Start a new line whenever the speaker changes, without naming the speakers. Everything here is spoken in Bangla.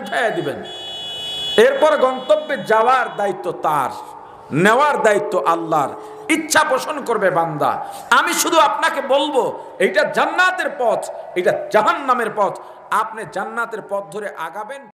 উঠাইয়া দিবেন। এরপর গন্তব্যে যাওয়ার দায়িত্ব তার, নেওয়ার দায়িত্ব আল্লাহর। ইচ্ছা পোষণ করবে বান্দা। আমি শুধু আপনাকে বলব এইটা জান্নাতের পথ, এটা জাহান্নামের পথ। আপনি জান্নাতের পথ ধরে আগাবেন।